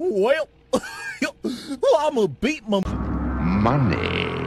Well, I'ma beat my money.